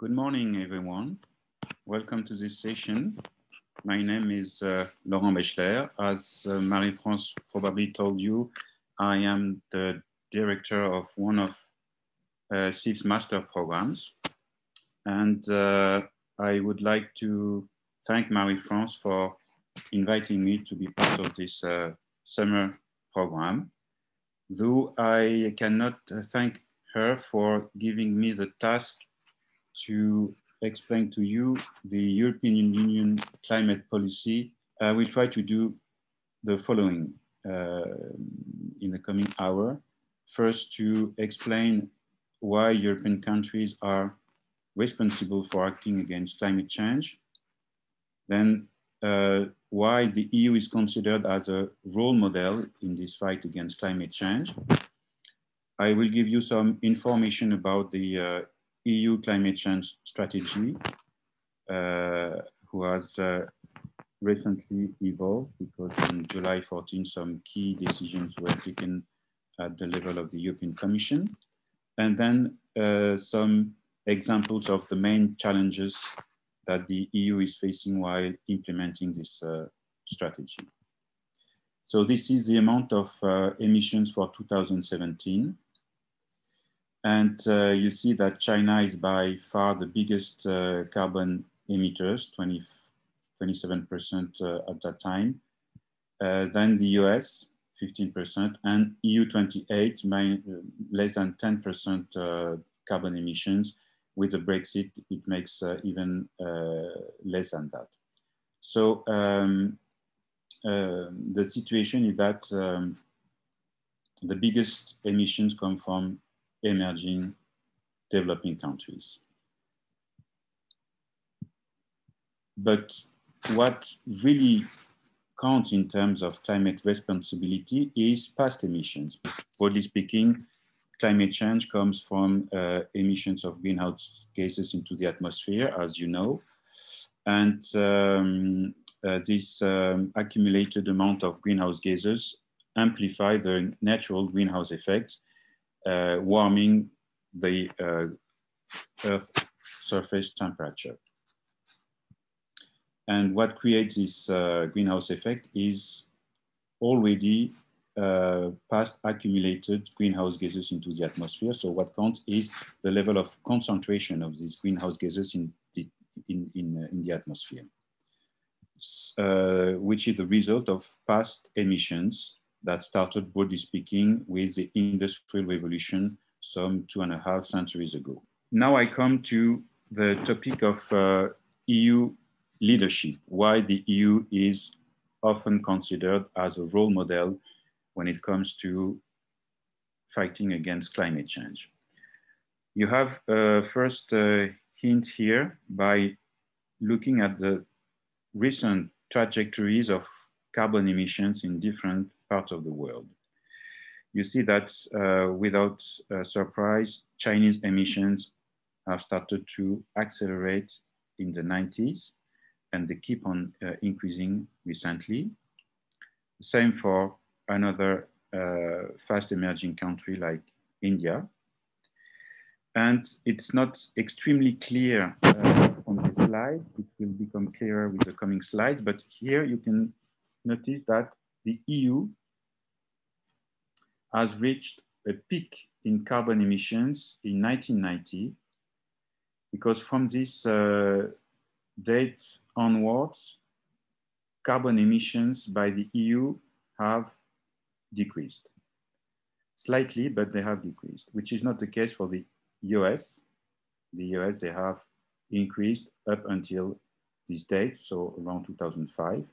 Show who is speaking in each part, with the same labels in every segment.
Speaker 1: Good morning, everyone. Welcome to this session. My name is uh, Laurent Baechler. As uh, Marie-France probably told you, I am the director of one of uh, CIFE's master programs. And uh, I would like to thank Marie-France for inviting me to be part of this uh, summer program. Though I cannot thank her for giving me the task to explain to you the European Union climate policy, I will try to do the following uh, in the coming hour. First, to explain why European countries are responsible for acting against climate change. Then, uh, why the EU is considered as a role model in this fight against climate change. I will give you some information about the uh, EU climate change strategy, uh, who has uh, recently evolved because on July 14, some key decisions were taken at the level of the European Commission. And then uh, some examples of the main challenges that the EU is facing while implementing this uh, strategy. So this is the amount of uh, emissions for 2017. And uh, you see that China is by far the biggest uh, carbon emitters, 20, 27% uh, at that time. Uh, then the US, 15%, and EU 28, my, uh, less than 10% uh, carbon emissions. With the Brexit, it makes even less than that. So um, the situation is that um, the biggest emissions come from emerging developing countries. But what really counts in terms of climate responsibility is past emissions. Broadly speaking, climate change comes from uh, emissions of greenhouse gases into the atmosphere, as you know. And um, uh, this um, accumulated amount of greenhouse gases amplify the natural greenhouse effect warming the uh, Earth surface temperature. And what creates this uh, greenhouse effect is already uh, past accumulated greenhouse gases into the atmosphere. So what counts is the level of concentration of these greenhouse gases in the, in, in, uh, in the atmosphere, uh, which is the result of past emissions that started, broadly speaking, with the Industrial Revolution some two and a half centuries ago. Now I come to the topic of uh, EU leadership, why the EU is often considered as a role model when it comes to fighting against climate change. You have a first uh, hint here by looking at the recent trajectories of carbon emissions in different parts of the world. You see that uh, without uh, surprise, Chinese emissions have started to accelerate in the 90s and they keep on uh, increasing recently. Same for another uh, fast emerging country like India. And it's not extremely clear uh, on this slide. It will become clearer with the coming slides, but here you can notice that the EU has reached a peak in carbon emissions in 1990 because from this uh, date onwards, carbon emissions by the EU have decreased. Slightly, but they have decreased, which is not the case for the US. The US, they have increased up until this date, so around 2005.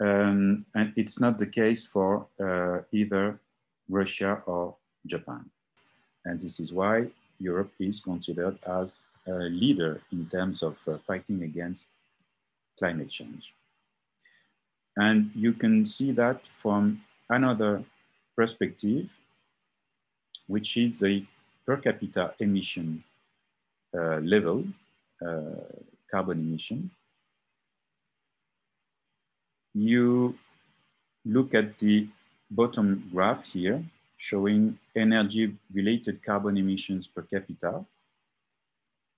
Speaker 1: Um, and it's not the case for uh, either Russia or Japan. And this is why Europe is considered as a leader in terms of uh, fighting against climate change. And you can see that from another perspective, which is the per capita emission uh, level, uh, carbon emission. You look at the bottom graph here showing energy related carbon emissions per capita.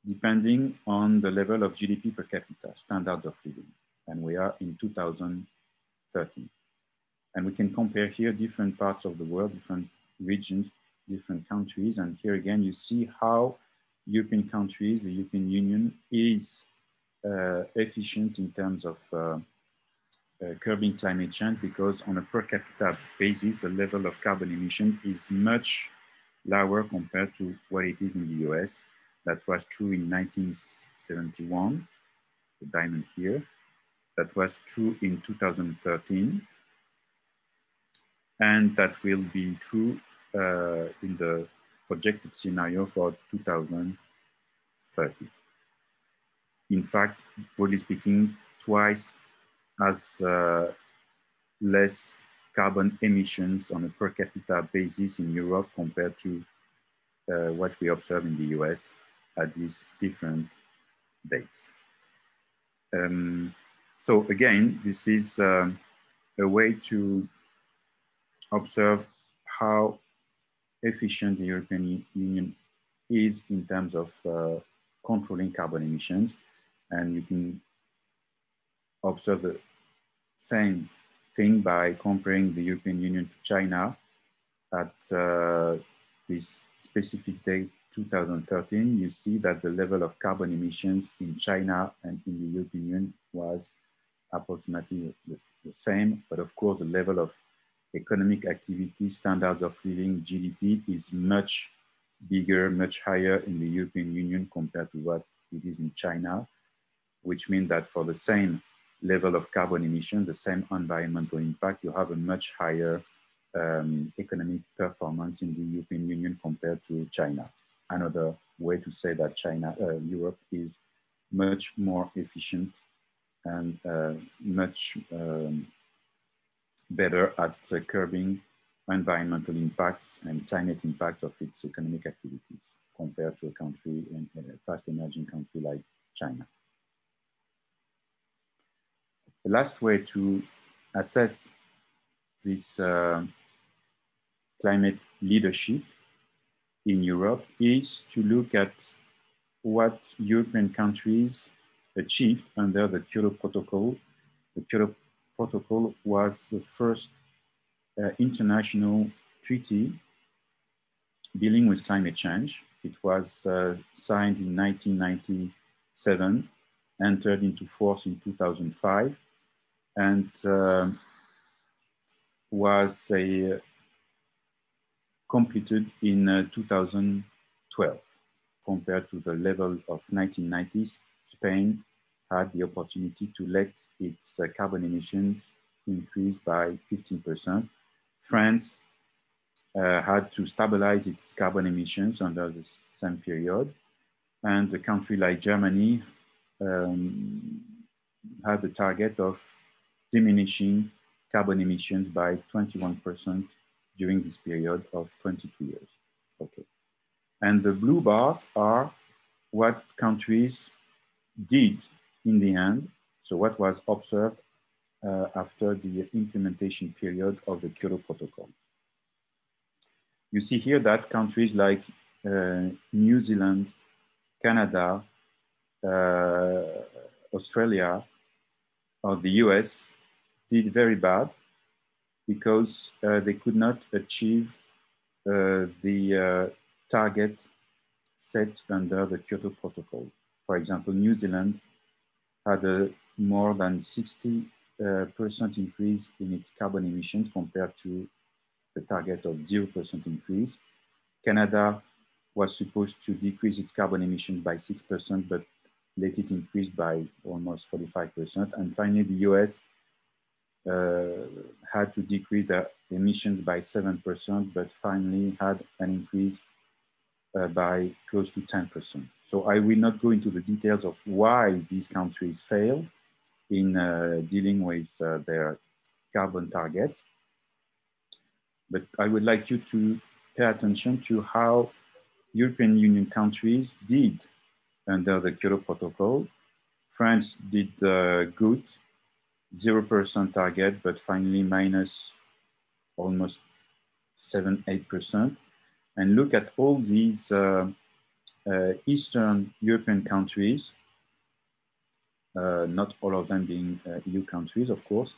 Speaker 1: depending on the level of GDP per capita, standards of living. And we are in 2013. And we can compare here different parts of the world, different regions, different countries. And here again, you see how European countries, the European Union is uh, efficient in terms of uh, uh, curbing climate change because on a per capita basis, the level of carbon emission is much lower compared to what it is in the US. That was true in 1971, the diamond here. That was true in 2013. And that will be true uh, in the projected scenario for 2030. In fact, broadly speaking, twice as uh, less carbon emissions on a per capita basis in Europe compared to uh, what we observe in the US at these different dates. Um, so again, this is um, a way to observe how efficient the European Union is in terms of uh, controlling carbon emissions. And you can observe the same thing by comparing the European Union to China at uh, this specific date 2013, you see that the level of carbon emissions in China and in the European Union was approximately the, the, same, but of course the level of economic activity, standards of living, GDP is much bigger, much higher in the European Union compared to what it is in China, which means that for the same level of carbon emission, the same environmental impact, you have a much higher um, economic performance in the European Union compared to China. Another way to say that China, uh, Europe is much more efficient and uh, much um, better at uh, curbing environmental impacts and climate impacts of its economic activities compared to a country, a fast emerging country like China. The last way to assess this uh, climate leadership in Europe is to look at what European countries achieved under the Kyoto Protocol. The Kyoto Protocol was the first uh, international treaty dealing with climate change. It was uh, signed in 1997, entered into force in 2005, and uh, was completed in uh, 2012 compared to the level of 1990s. Spain had the opportunity to let its uh, carbon emissions increase by 15%. France uh, had to stabilize its carbon emissions under the same period. And a country like Germany um, had the target of diminishing carbon emissions by 21% during this period of 22 years. Okay. And the blue bars are what countries did in the end. So what was observed uh, after the implementation period of the Kyoto Protocol. You see here that countries like uh, New Zealand, Canada, uh, Australia, or the US did very bad because uh, they could not achieve uh, the uh, target set under the Kyoto Protocol. For example, New Zealand had a more than 60% uh, increase in its carbon emissions compared to the target of 0% increase. Canada was supposed to decrease its carbon emission by 6%, but let it increase by almost 45%. And finally, the US had to decrease the emissions by 7%, but finally had an increase uh, by close to 10%. So I will not go into the details of why these countries failed in uh, dealing with uh, their carbon targets. But I would like you to pay attention to how European Union countries did under the Kyoto Protocol. France did uh, good 0% target, but finally minus almost 7 8%. And look at all these uh, uh, Eastern European countries, uh, not all of them being uh, EU countries, of course,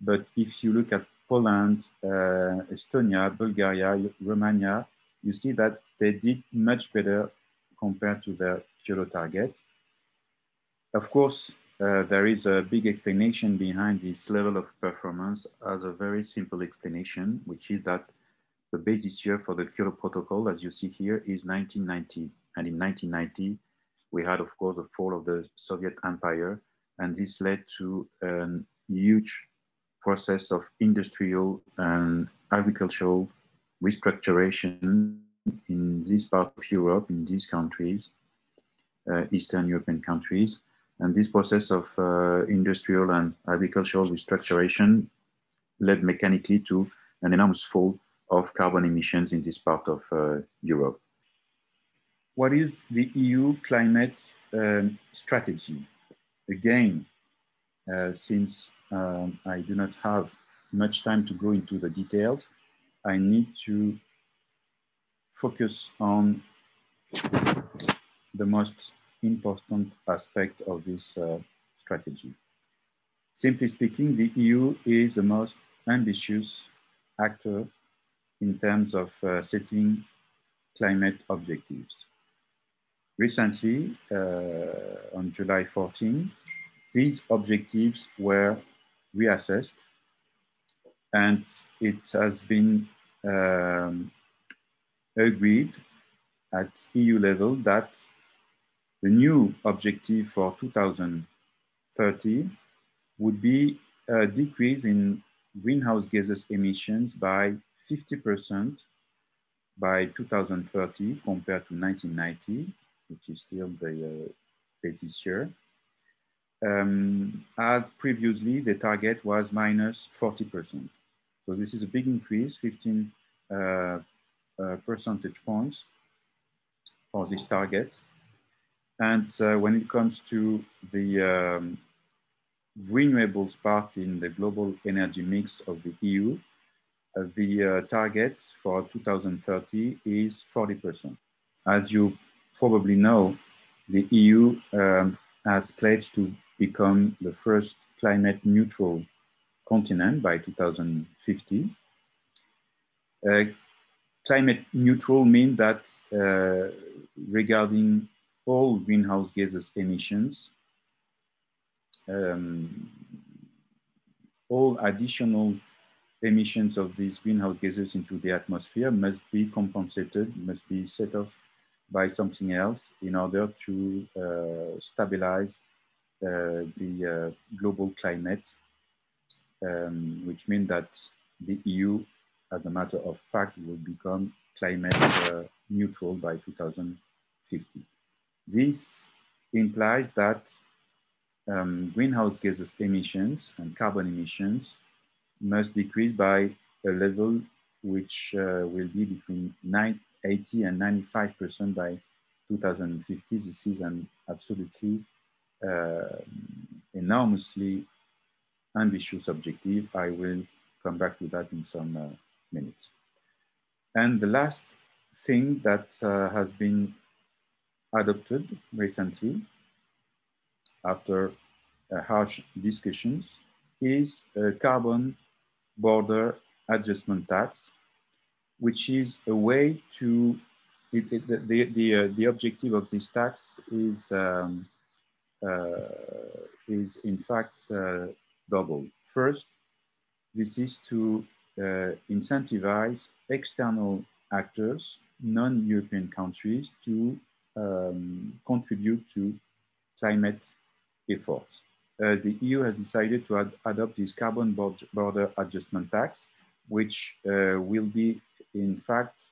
Speaker 1: but if you look at Poland, uh, Estonia, Bulgaria, Romania, you see that they did much better compared to their Kyoto target. Of course, uh, there is a big explanation behind this level of performance as a very simple explanation, which is that the basis year for the Kyoto Protocol, as you see here, is 1990. And in 1990, we had, of course, the fall of the Soviet Empire, and this led to a huge process of industrial and agricultural restructuration in this part of Europe, in these countries, uh, Eastern European countries. And this process of uh, industrial and agricultural restructuration led mechanically to an enormous fall of carbon emissions in this part of uh, Europe. What is the EU climate um, strategy? Again, uh, since um, I do not have much time to go into the details, I need to focus on the most important aspect of this uh, strategy. Simply speaking, the EU is the most ambitious actor in terms of uh, setting climate objectives. Recently, uh, on July 14, these objectives were reassessed and it has been um, agreed at EU level that the new objective for 2030 would be a decrease in greenhouse gases emissions by 50% by 2030 compared to 1990, which is still the uh, basis year. Um, as previously, the target was minus 40%. So this is a big increase, 15 uh, uh, percentage points for this target. And uh, when it comes to the um, renewables part in the global energy mix of the EU, uh, the uh, target for 2030 is 40%. As you probably know, the EU um, has pledged to become the first climate neutral continent by 2050. Uh, climate neutral means that uh, regarding all greenhouse gases emissions, um, all additional emissions of these greenhouse gases into the atmosphere must be compensated, must be set off by something else in order to uh, stabilize uh, the uh, global climate, um, which means that the EU, as a matter of fact, will become climate uh, neutral by 2050. This implies that um, greenhouse gases emissions and carbon emissions must decrease by a level which uh, will be between 80 and 95% by 2050. This is an absolutely uh, enormously ambitious objective. I will come back to that in some uh, minutes. And the last thing that uh, has been adopted recently after uh, harsh discussions is a carbon border adjustment tax, which is a way to, it, it, the, the, the, uh, the, objective of this tax is, um, uh, is in fact uh, double. First, this is to uh, incentivize external actors, non-European countries to um, contribute to climate efforts uh, the EU has decided to ad adopt this carbon border adjustment tax, which uh, will be, in fact,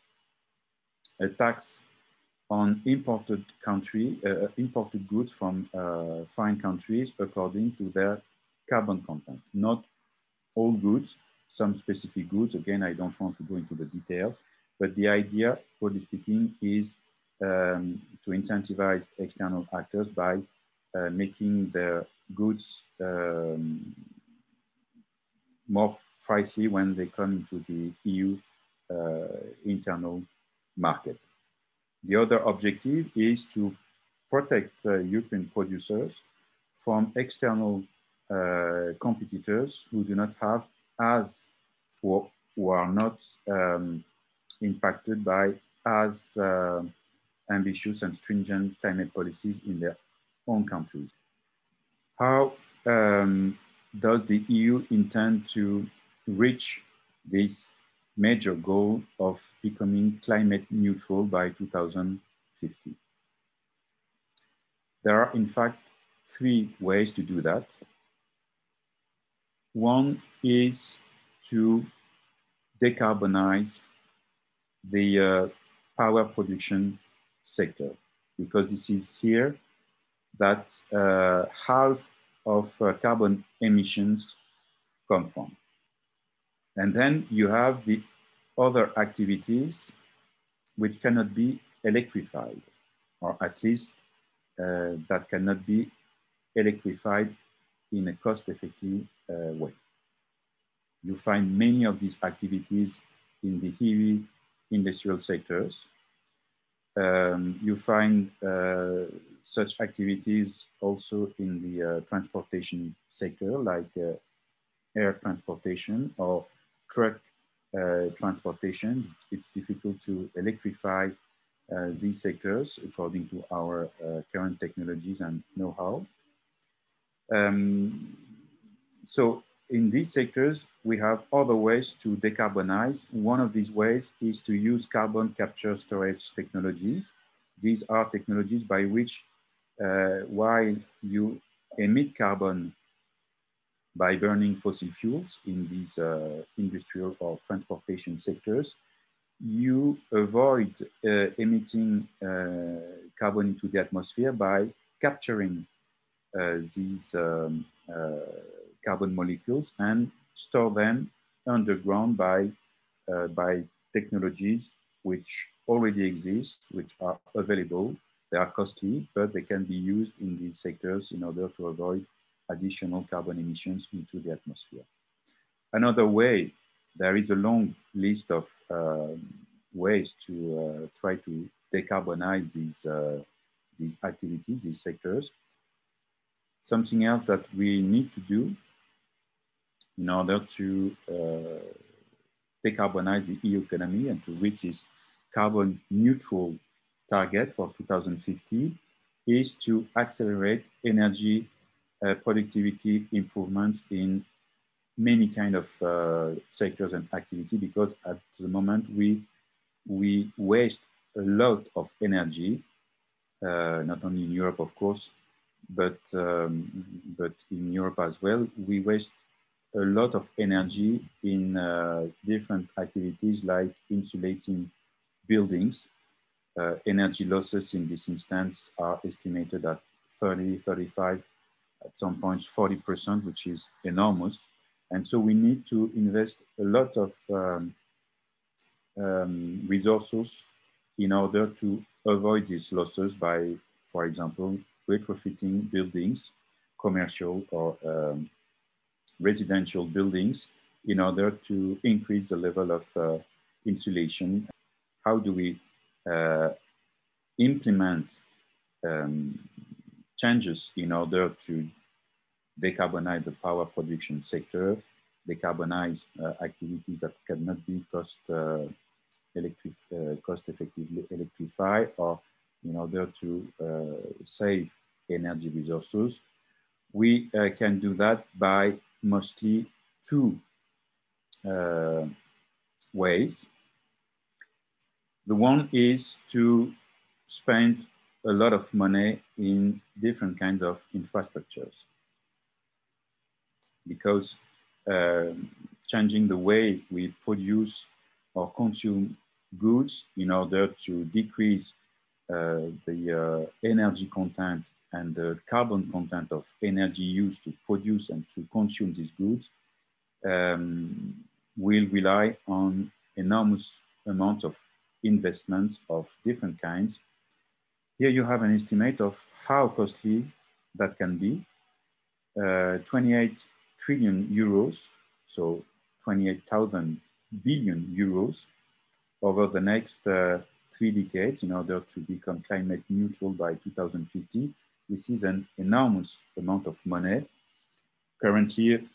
Speaker 1: a tax on imported country, uh, imported goods from uh, foreign countries according to their carbon content. Not all goods, some specific goods. Again, I don't want to go into the details, but the idea, broadly speaking, is um, to incentivize external actors by uh, making their goods um, more pricey when they come into the EU uh, internal market. The other objective is to protect uh, European producers from external uh, competitors who do not have as who are not um, impacted by as uh, ambitious and stringent climate policies in their own countries. How um, does the EU intend to reach this major goal of becoming climate neutral by 2050? There are, in fact, three ways to do that. One is to decarbonize the uh, power production sector, because this is here that uh, half of uh, carbon emissions come from. And then you have the other activities which cannot be electrified, or at least uh, that cannot be electrified in a cost-effective uh, way. You find many of these activities in the heavy industrial sectors. Um, you find uh, such activities also in the uh, transportation sector, like uh, air transportation or truck uh, transportation. It's difficult to electrify uh, these sectors according to our uh, current technologies and know-how. Um, so in these sectors, we have other ways to decarbonize. One of these ways is to use carbon capture storage technologies. These are technologies by which, uh, while you emit carbon by burning fossil fuels in these uh, industrial or transportation sectors, you avoid uh, emitting uh, carbon into the atmosphere by capturing uh, these um, uh, carbon molecules and store them underground by, uh, by technologies which already exist, which are available. They are costly, but they can be used in these sectors in order to avoid additional carbon emissions into the atmosphere. Another way, there is a long list of um, ways to uh, try to decarbonize these, uh, these activities, these sectors. Something else that we need to do in order to uh, decarbonize the EU economy and to reach this carbon neutral target for 2050 is to accelerate energy uh, productivity improvements in many kind of uh, sectors and activity because at the moment we we waste a lot of energy, uh, not only in Europe, of course, but um, but in Europe as well. We waste a lot of energy in uh, different activities like insulating buildings. Uh, energy losses in this instance are estimated at 30, 35, at some points 40%, which is enormous. And so we need to invest a lot of um, um, resources in order to avoid these losses by, for example, retrofitting buildings, commercial or um, residential buildings in order to increase the level of uh, insulation. How do we uh, implement um, changes in order to decarbonize the power production sector, decarbonize uh, activities that cannot be cost, uh, electric, uh, cost effectively electrified or in order to uh, save energy resources. We can do that by mostly two uh, ways. The one is to spend a lot of money in different kinds of infrastructures because uh, changing the way we produce or consume goods in order to decrease uh, the uh, energy content and the carbon content of energy used to produce and to consume these goods um, will rely on enormous amounts of investments of different kinds. Here you have an estimate of how costly that can be. Uh, 28 trillion euros, so 28,000 billion euros over the next uh, three decades in order to become climate neutral by 2050. This is an enormous amount of money, currently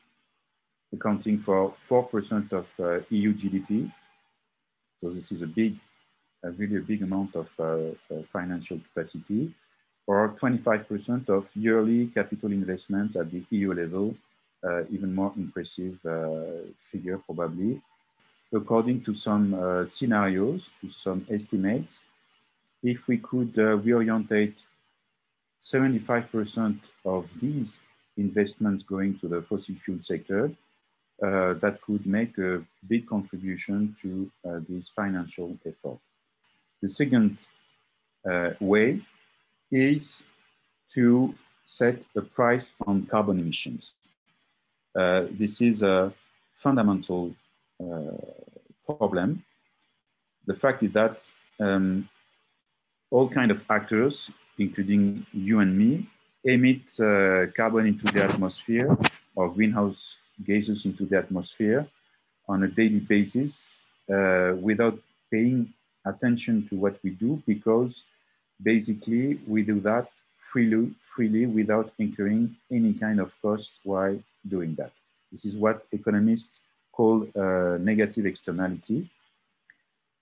Speaker 1: accounting for 4% of uh, EU GDP. So this is a big, a really a big amount of uh, uh financial capacity, or 25% of yearly capital investments at the EU level, uh, even more impressive uh, figure probably. According to some uh, scenarios, to some estimates, if we could reorientate 75% of these investments going to the fossil fuel sector, uh, that could make a big contribution to uh, this financial effort. The second uh, way is to set a price on carbon emissions. Uh, this is a fundamental uh, problem. The fact is that um, all kind of actors, including you and me, emit uh, carbon into the atmosphere or greenhouse gases into the atmosphere on a daily basis uh, without paying attention to what we do because basically we do that freely, freely without incurring any kind of cost while doing that. This is what economists call uh, negative externality.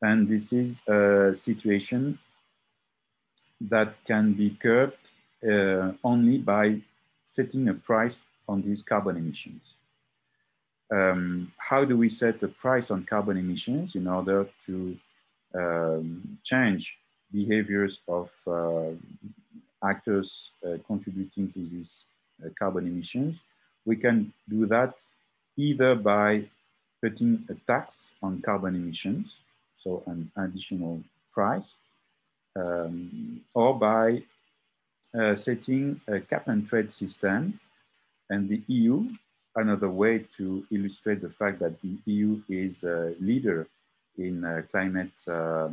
Speaker 1: And this is a situation that can be curbed uh, only by setting a price on these carbon emissions um, how do we set the price on carbon emissions in order to um, change behaviors of uh, actors uh, contributing to these uh, carbon emissions? We can do that either by putting a tax on carbon emissions, so an additional price, um, or by uh, setting a cap and trade system. And the EU another way to illustrate the fact that the EU is a leader in uh, climate uh,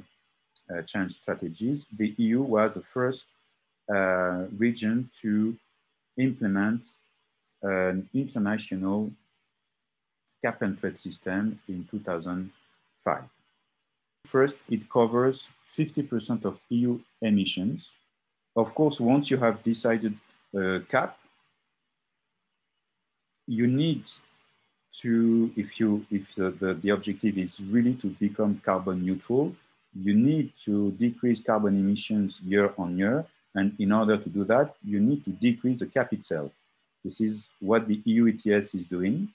Speaker 1: uh, change strategies, the EU was the first uh, region to implement an international cap and trade system in 2005. First, it covers 50% of EU emissions. Of course, once you have decided a cap, you need to, if you, if the, the, the, objective is really to become carbon neutral, you need to decrease carbon emissions year on year. And in order to do that, you need to decrease the cap itself. This is what the EU ETS is doing.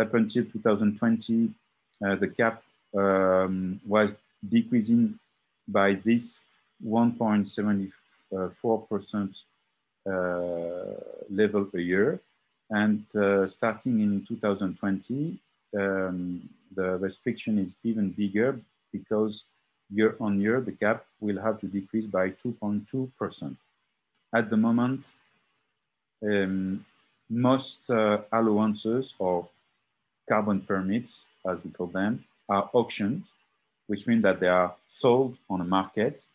Speaker 1: Up until 2020, uh, the cap um, was decreasing by this 1.74% uh, level a year. And uh, starting in 2020, um, the restriction is even bigger because year on year, the cap will have to decrease by 2.2%. At the moment, um, most uh, allowances or carbon permits, as we call them, are auctioned, which means that they are sold on a market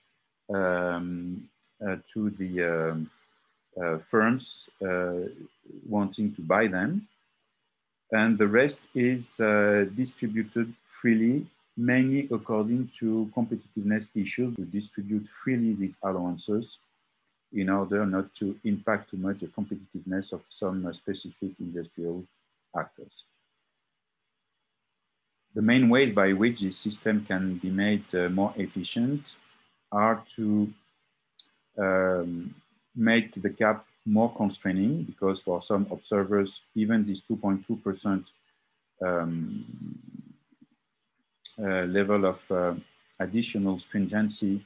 Speaker 1: um, uh, to the um, uh, firms uh, wanting to buy them. And the rest is uh, distributed freely, mainly according to competitiveness issues We distribute freely these allowances in order not to impact too much the competitiveness of some specific industrial actors. The main ways by which this system can be made uh, more efficient are to um, make the cap more constraining because for some observers, even this 2.2% um, uh, level of uh, additional stringency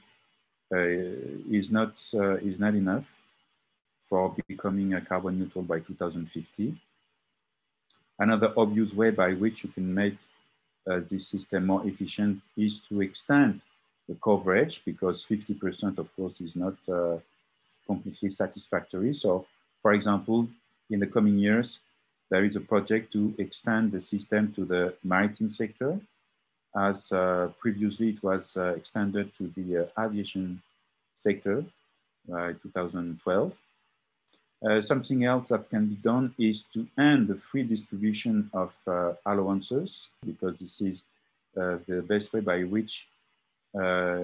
Speaker 1: uh, is, not, uh, is not enough for becoming a carbon neutral by 2050. Another obvious way by which you can make uh, this system more efficient is to extend the coverage because 50% of course is not uh, completely satisfactory. So for example, in the coming years, there is a project to extend the system to the maritime sector as uh, previously it was uh, extended to the uh, aviation sector by 2012. Uh, something else that can be done is to end the free distribution of uh, allowances because this is uh, the best way by which uh,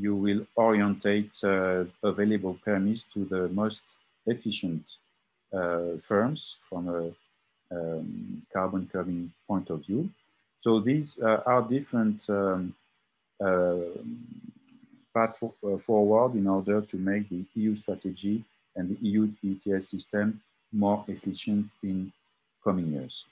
Speaker 1: you will orientate uh, available permits to the most efficient firms from a um, carbon curbing point of view. So these are different um, path for, forward in order to make the EU strategy and the EU ETS system more efficient in coming years.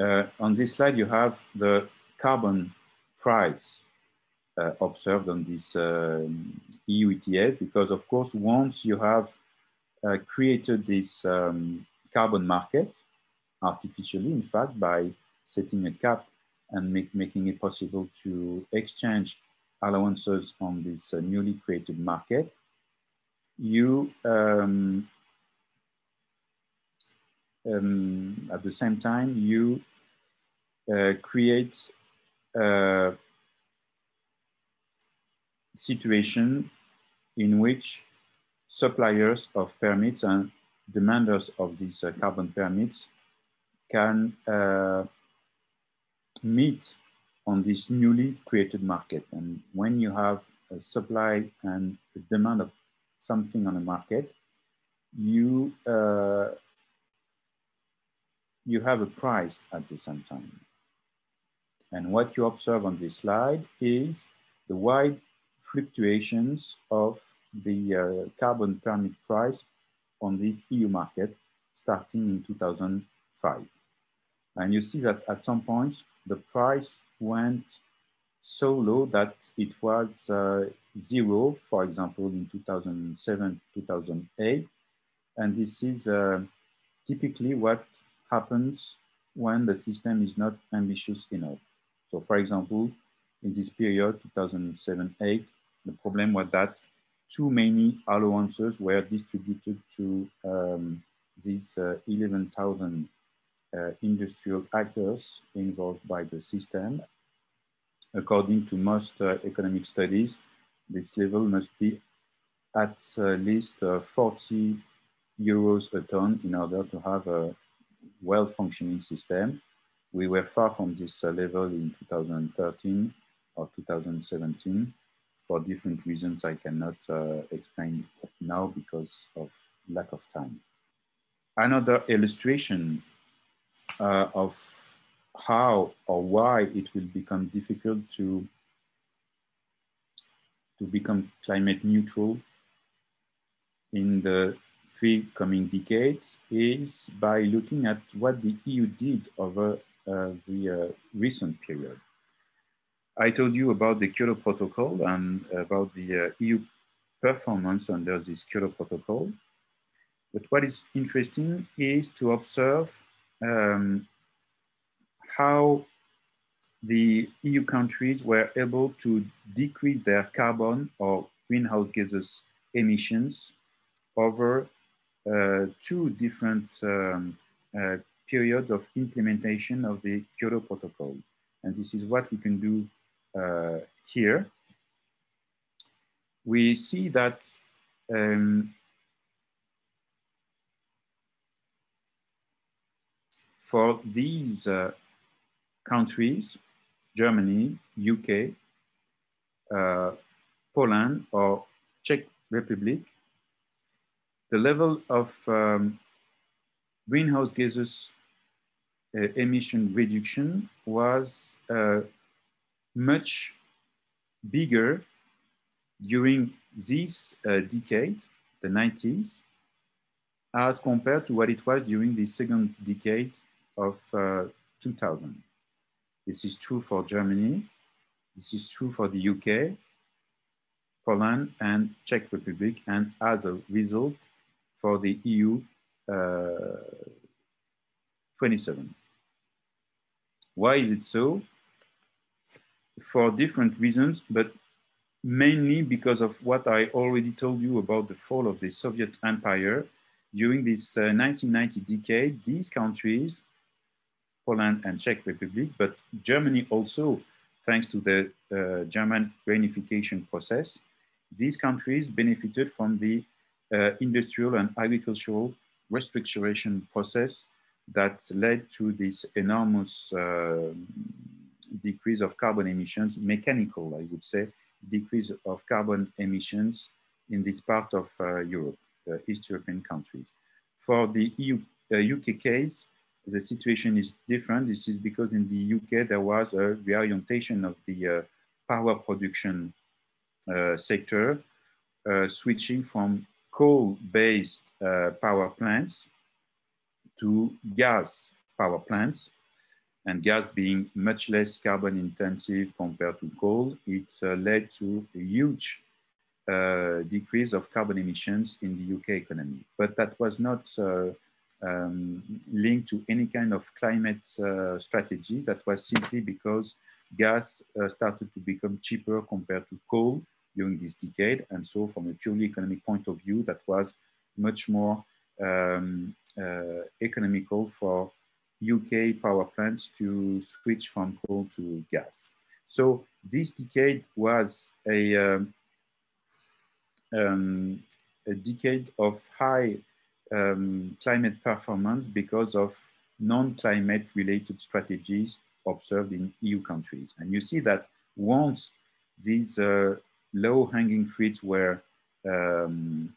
Speaker 1: Uh, on this slide, you have the carbon price uh, observed on this um, EU ETS, because of course, once you have uh, created this um, carbon market, artificially, in fact, by setting a cap and make, making it possible to exchange allowances on this uh, newly created market, you um, um, at the same time, you uh, create a situation in which suppliers of permits and demanders of these uh, carbon permits can uh, meet on this newly created market. And when you have a supply and a demand of something on the market, you uh, you have a price at the same time. And what you observe on this slide is the wide fluctuations of the uh, carbon permit price on this EU market starting in 2005. And you see that at some points, the price went so low that it was uh, zero, for example, in 2007, 2008. And this is uh, typically what happens when the system is not ambitious enough. So for example, in this period, 2007-8, the problem was that too many allowances were distributed to um, these uh, 11,000 uh, industrial actors involved by the system. According to most uh, economic studies, this level must be at uh, least uh, 40 euros a ton in order to have a well-functioning system. We were far from this uh, level in 2013 or 2017 for different reasons I cannot uh, explain now because of lack of time. Another illustration uh, of how or why it will become difficult to to become climate neutral in the three coming decades is by looking at what the EU did over uh, the uh, recent period. I told you about the Kyoto Protocol and about the uh, EU performance under this Kyoto Protocol. But what is interesting is to observe um, how the EU countries were able to decrease their carbon or greenhouse gases emissions over uh, two different um, uh, periods of implementation of the Kyoto Protocol. And this is what we can do uh, here. We see that um, for these uh, countries, Germany, UK, uh, Poland, or Czech Republic, the level of um, greenhouse gases uh, emission reduction was uh, much bigger during this uh, decade, the 90s, as compared to what it was during the second decade of uh, 2000. This is true for Germany. This is true for the UK, Poland, and Czech Republic. And as a result, for the EU uh, 27. Why is it so? For different reasons, but mainly because of what I already told you about the fall of the Soviet Empire. During this uh, 1990 decade, these countries, Poland and Czech Republic, but Germany also, thanks to the uh, German reunification process, these countries benefited from the uh, industrial and agricultural restructuration process that led to this enormous uh, decrease of carbon emissions, mechanical, I would say, decrease of carbon emissions in this part of uh, Europe, uh, East European countries. For the EU, UK uh, case, the situation is different. This is because in the UK there was a reorientation of the uh, power production uh, sector, uh, switching from coal-based power plants to gas power plants and gas being much less carbon intensive compared to coal, it uh, led to a huge uh, decrease of carbon emissions in the UK economy. But that was not uh, um, linked to any kind of climate uh, strategy. That was simply because gas uh, started to become cheaper compared to coal during this decade. And so from a purely economic point of view, that was much more um, uh, economical for UK power plants to switch from coal to gas. So this decade was a, um, um, a decade of high um, climate performance because of non-climate related strategies observed in EU countries. And you see that once these uh, low-hanging fruits were um,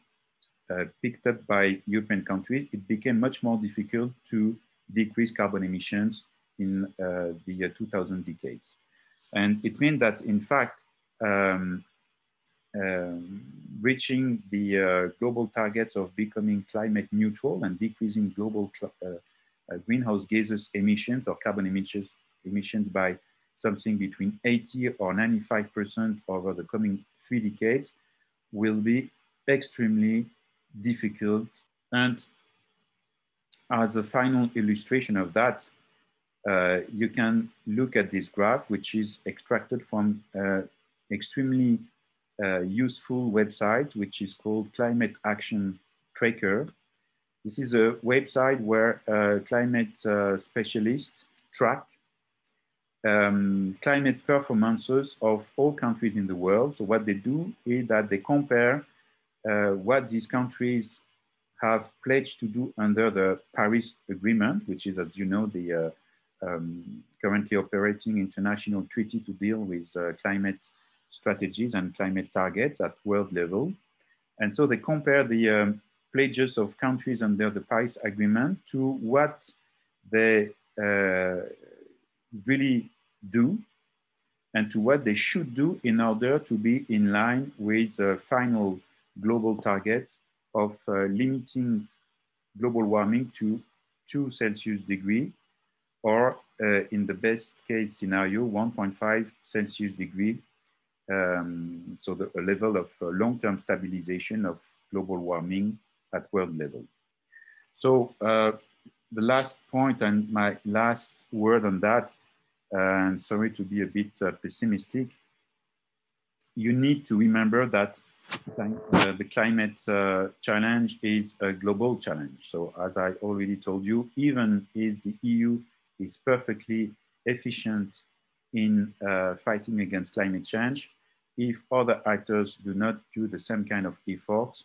Speaker 1: uh, picked up by European countries, it became much more difficult to decrease carbon emissions in uh, the 2000 decades. And it means that, in fact, um, reaching the uh, global targets of becoming climate neutral and decreasing global uh, uh, greenhouse gases emissions or carbon emissions, emissions by something between 80 or 95% over the coming three decades will be extremely difficult. And as a final illustration of that, uh, you can look at this graph, which is extracted from uh, extremely uh, useful website, which is called Climate Action Tracker. This is a website where uh, climate uh, specialists track um, climate performances of all countries in the world. So what they do is that they compare uh, what these countries have pledged to do under the Paris Agreement, which is, as you know, the uh, um, currently operating international treaty to deal with uh, climate strategies and climate targets at world level. And so they compare the um, pledges of countries under the Paris Agreement to what they uh, really do and to what they should do in order to be in line with the final global target of uh, limiting global warming to 2 Celsius degree or uh, in the best case scenario, 1.5 Celsius degree. Um, so the, a level of uh, long-term stabilization of global warming at world level. So uh, the last point and my last word on that, and sorry to be a bit uh, pessimistic, you need to remember that uh, the climate uh, challenge is a global challenge. So as I already told you, even if the EU is perfectly efficient in uh, fighting against climate change, if other actors do not do the same kind of efforts,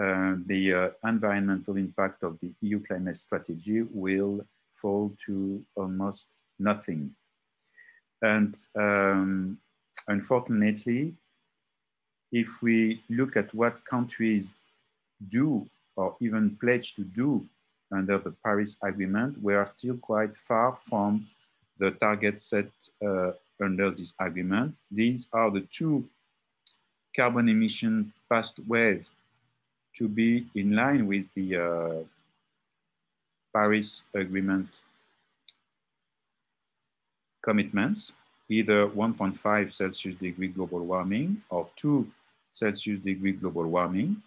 Speaker 1: uh, the uh, environmental impact of the EU climate strategy will fall to almost nothing. And um, unfortunately, if we look at what countries do or even pledge to do under the Paris Agreement, we are still quite far from the targets set uh, under this agreement. These are the two carbon emission pathways to be in line with the uh, Paris Agreement commitments, either 1.5 Celsius degree global warming or 2 Celsius degree global warming.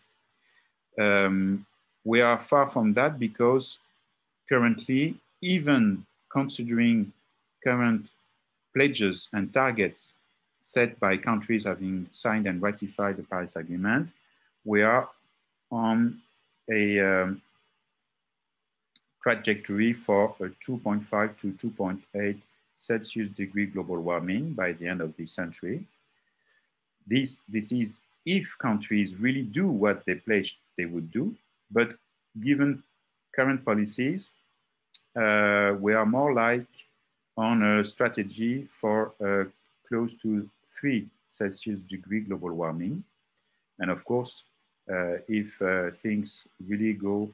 Speaker 1: Um, we are far from that because currently, even considering current pledges and targets set by countries having signed and ratified the Paris Agreement, we are on a um, trajectory for a 2.5 to 2.8 Celsius degree global warming by the end of this century. This, this is if countries really do what they pledged they would do, but given current policies, uh, we are more like on a strategy for uh, close to three Celsius degree global warming. And of course, uh, if uh, things really go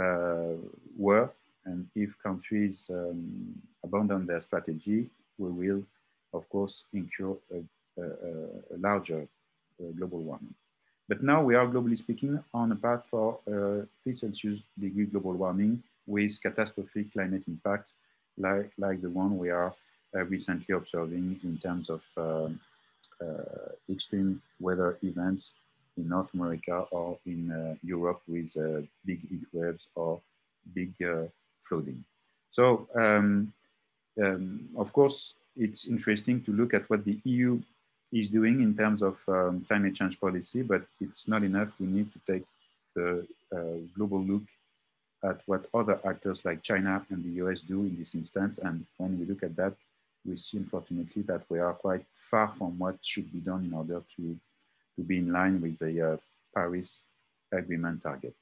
Speaker 1: uh, worth and if countries um, abandon their strategy, we will, of course, incur a, a, a larger uh, global warming. But now we are globally speaking on a path for uh, 3 Celsius degree global warming with catastrophic climate impacts like, like the one we are uh, recently observing in terms of um, uh, extreme weather events in North America or in uh, Europe with uh, big heat waves or big flooding. So, um, um, of course, it's interesting to look at what the EU is doing in terms of um, climate change policy, but it's not enough. We need to take the uh, global look at what other actors like China and the US do in this instance. And when we look at that, we see unfortunately that we are quite far from what should be done in order to, to be in line with the uh, Paris Agreement target.